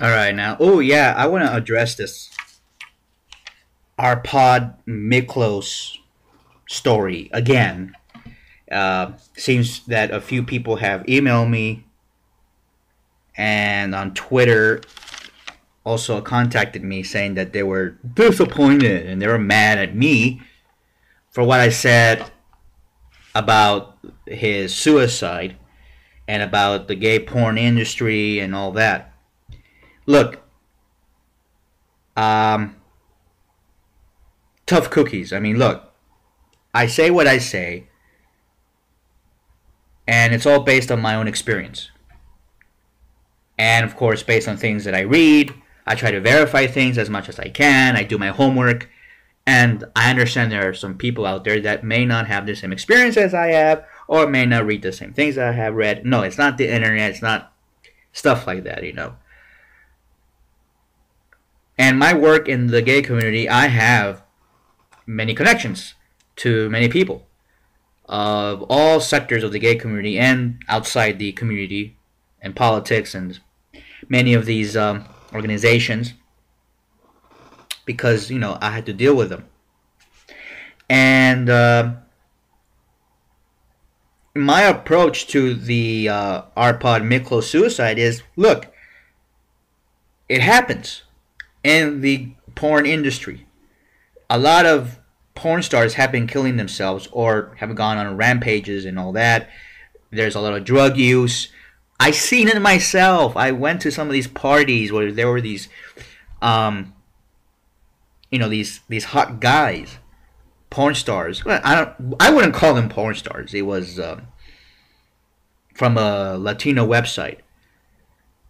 All right, now. Oh yeah, I want to address this. Arpad Miklos story again. Uh, seems that a few people have emailed me and on Twitter also contacted me saying that they were disappointed and they were mad at me for what I said about his suicide and about the gay porn industry and all that. Look, um, tough cookies. I mean, look, I say what I say, and it's all based on my own experience. And of course, based on things that I read, I try to verify things as much as I can. I do my homework. And I understand there are some people out there that may not have the same experience as I have, or may not read the same things that I have read. No, it's not the internet. It's not stuff like that, you know. And my work in the gay community, I have many connections to many people of all sectors of the gay community and outside the community and politics and many of these um, organizations because you know I had to deal with them. And uh, my approach to the uh, Arpad Miklos suicide is: look, it happens in the porn industry. A lot of porn stars have been killing themselves or have gone on rampages and all that. There's a lot of drug use. I seen it myself. I went to some of these parties where there were these, um, you know, these these hot guys, porn stars. Well, I don't. I wouldn't call them porn stars. It was um, from a Latino website,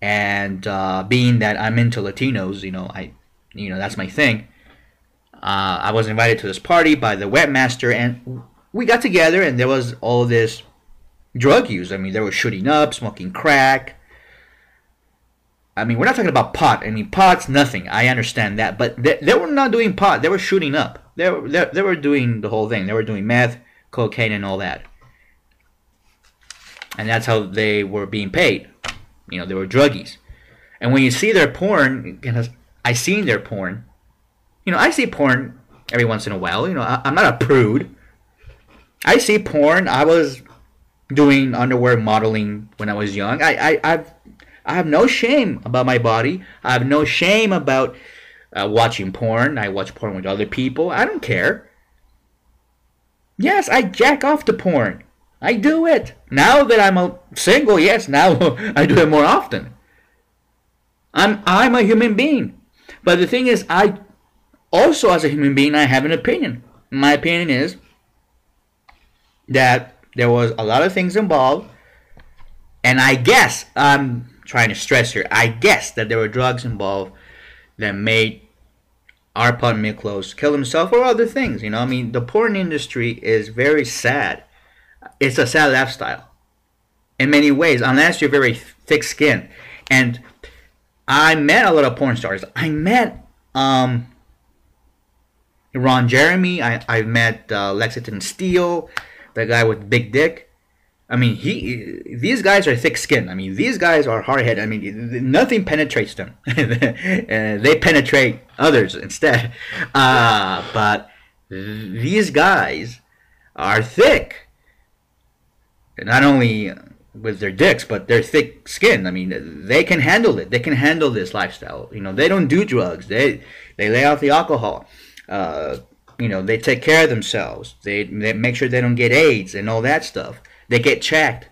and uh, being that I'm into Latinos, you know, I, you know, that's my thing. Uh, I was invited to this party by the webmaster, and we got together, and there was all this drug use. I mean, they were shooting up, smoking crack. I mean, we're not talking about pot. I mean, pot's nothing. I understand that, but they, they were not doing pot. They were shooting up. They were they, they were doing the whole thing. They were doing meth, cocaine, and all that. And that's how they were being paid. You know, they were druggies. And when you see their porn, I seen their porn. You know, I see porn every once in a while. You know, I, I'm not a prude. I see porn. I was doing underwear modeling when I was young. I, I I've I have no shame about my body. I have no shame about uh, watching porn. I watch porn with other people. I don't care. Yes, I jack off to porn. I do it. Now that I'm a single, yes, now I do it more often. I'm I'm a human being. But the thing is I also as a human being I have an opinion. My opinion is that there was a lot of things involved, and I guess I'm trying to stress here. I guess that there were drugs involved that made Arpad Miklos kill himself or other things. You know, I mean, the porn industry is very sad. It's a sad lifestyle in many ways, unless you're very thick-skinned. And I met a lot of porn stars. I met um, Ron Jeremy. I I met uh, Lexington Steele the guy with big dick. I mean, he these guys are thick skinned. I mean, these guys are hard headed. I mean, nothing penetrates them. they penetrate others instead. Uh, but these guys are thick. Not only with their dicks, but their thick skin. I mean, they can handle it. They can handle this lifestyle. You know, they don't do drugs. They they lay off the alcohol. Uh, you know, they take care of themselves. They, they make sure they don't get AIDS and all that stuff. They get checked.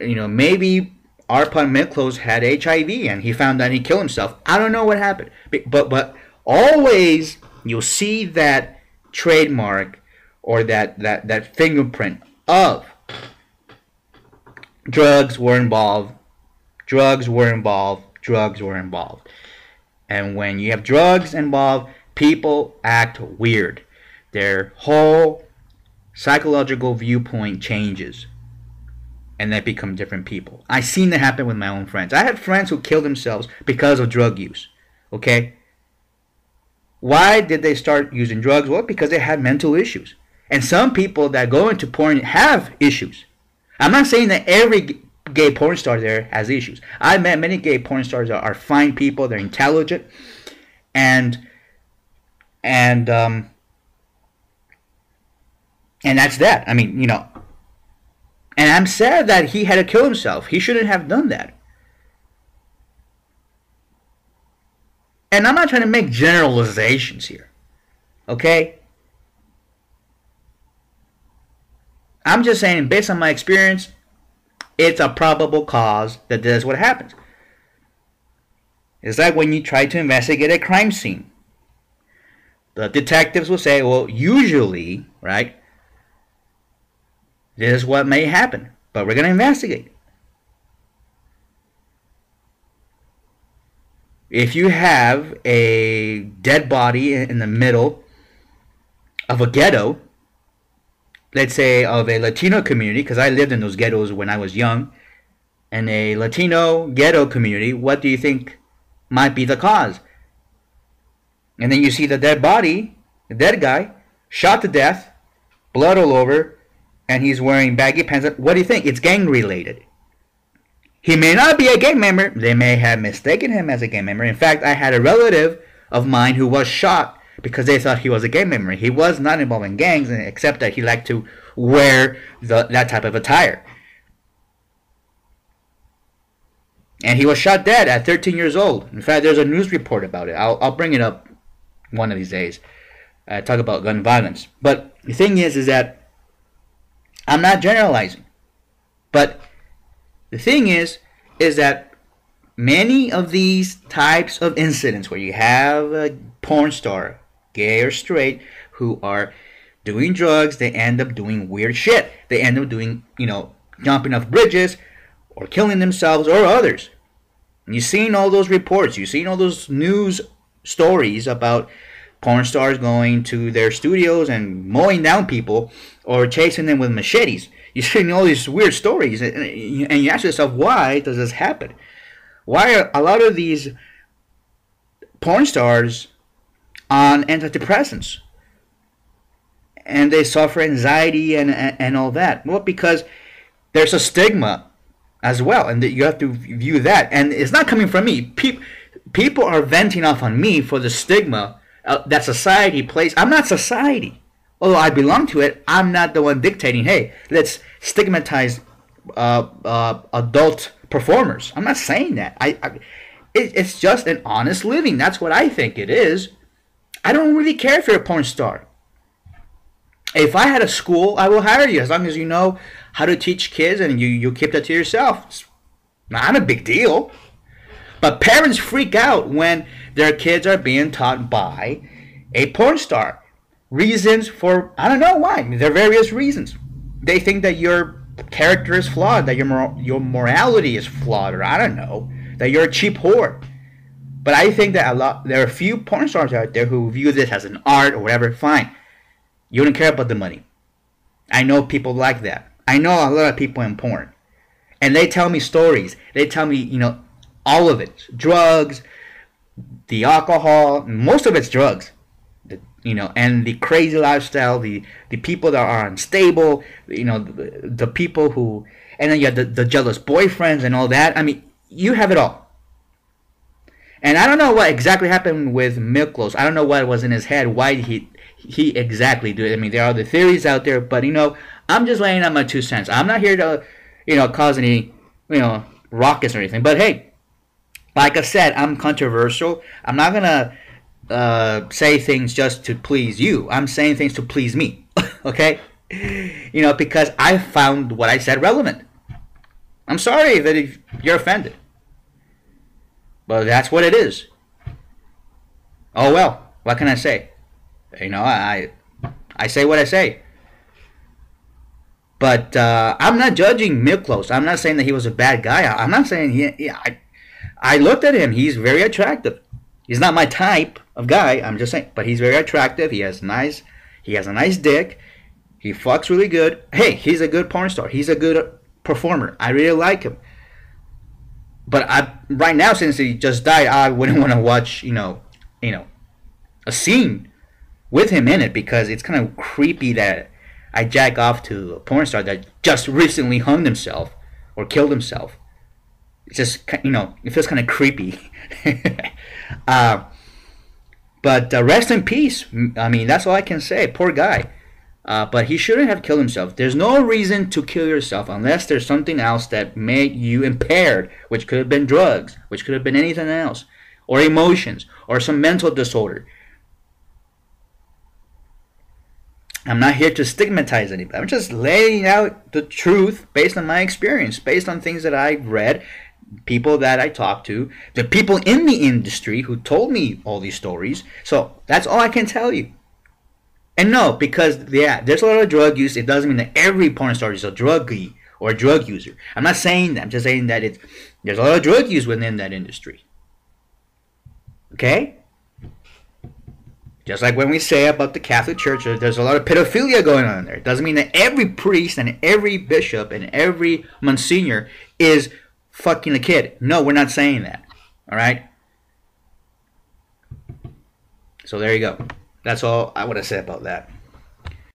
You know, maybe Arpad Miklos had HIV and he found out he killed himself. I don't know what happened. But but always you'll see that trademark or that, that, that fingerprint of drugs were involved, drugs were involved, drugs were involved. And when you have drugs involved, people act weird. Their whole psychological viewpoint changes and they become different people. I've seen that happen with my own friends. I had friends who killed themselves because of drug use. Okay? Why did they start using drugs? Well, because they had mental issues. And some people that go into porn have issues. I'm not saying that every gay porn star there has issues. I met many gay porn stars are, are fine people. They're intelligent, and and um, and that's that. I mean, you know, and I'm sad that he had to kill himself. He shouldn't have done that. And I'm not trying to make generalizations here. Okay? I'm just saying, based on my experience, it's a probable cause that this is what happens. It's like when you try to investigate a crime scene. The detectives will say, well, usually, right, this is what may happen, but we're going to investigate. If you have a dead body in the middle of a ghetto, let's say of a Latino community, because I lived in those ghettos when I was young, and a Latino ghetto community, what do you think might be the cause? And then you see the dead body, the dead guy, shot to death, blood all over, and he's wearing baggy pants. What do you think? It's gang related. He may not be a gang member. They may have mistaken him as a gang member. In fact, I had a relative of mine who was shot because they thought he was a gang member. He was not involved in gangs, except that he liked to wear the, that type of attire. And he was shot dead at 13 years old. In fact, there's a news report about it. I'll, I'll bring it up one of these days. Uh, talk about gun violence. But the thing is, is that I'm not generalizing. But the thing is, is that many of these types of incidents where you have a porn star gay or straight, who are doing drugs, they end up doing weird shit. They end up doing, you know, jumping off bridges or killing themselves or others. And you've seen all those reports, you've seen all those news stories about porn stars going to their studios and mowing down people or chasing them with machetes. You've seen all these weird stories, and you ask yourself, why does this happen? Why are a lot of these porn stars on antidepressants and they suffer anxiety and, and, all that. Well, because there's a stigma as well, and you have to view that. And it's not coming from me. People, people are venting off on me for the stigma uh, that society plays. I'm not society. Although I belong to it, I'm not the one dictating, hey, let's stigmatize uh, uh, adult performers. I'm not saying that. I, I it, it's just an honest living. That's what I think it is. I don't really care if you're a porn star. If I had a school, I will hire you as long as you know how to teach kids and you, you keep that to yourself. It's not a big deal. But parents freak out when their kids are being taught by a porn star. Reasons for, I don't know why. There are various reasons. They think that your character is flawed, that your, mor- your morality is flawed, or I don't know, that you're a cheap whore. But I think that a lot there are a few porn stars out there who view this as an art or whatever. Fine, you don't care about the money. I know people like that. I know a lot of people in porn, and they tell me stories. They tell me, you know, all of it, drugs, the alcohol, most of it's drugs. You know, and the crazy lifestyle, the the people that are unstable, you know, the, the people who, and then you have the, the jealous boyfriends and all that. I mean, you have it all and I don't know what exactly happened with Miklos. I don't know what was in his head. Why he he exactly do it. I mean, there are the theories out there, but you know, I'm just laying out my two cents. I'm not here to, you know, cause any, you know, rockets or anything. But hey, like I said, I'm controversial. I'm not gonna uh, say things just to please you. I'm saying things to please me. okay, you know, because I found what I said relevant. I'm sorry that if you're offended. But that's what it is. Oh well, what can I say? You know, I I say what I say. But uh, I'm not judging Miklos. I'm not saying that he was a bad guy. I'm not saying he. I, I looked at him. He's very attractive. He's not my type of guy. I'm just saying, but he's very attractive. He has nice. He has a nice dick. He fucks really good. Hey, he's a good porn star. He's a good performer. I really like him. But I right now since he just died, I wouldn't want to watch you know you know a scene with him in it because it's kind of creepy that I jack off to a porn star that just recently hung himself or killed himself. It's just you know it feels kind of creepy. uh, but uh, rest in peace. I mean that's all I can say. Poor guy. Uh, but he shouldn't have killed himself. There's no reason to kill yourself unless there's something else that made you impaired, which could have been drugs, which could have been anything else, or emotions, or some mental disorder. I'm not here to stigmatize anybody. I'm just laying out the truth based on my experience, based on things that I've read, people that I talked to, the people in the industry who told me all these stories. So that's all I can tell you. And no, because yeah, there's a lot of drug use. It doesn't mean that every porn star is a druggie or a drug user. I'm not saying that. I'm just saying that it's there's a lot of drug use within that industry. Okay? Just like when we say about the Catholic Church, uh, there's a lot of pedophilia going on there. It doesn't mean that every priest and every bishop and every monsignor is fucking a kid. No, we're not saying that. All right? So there you go. That's all I want to say about that.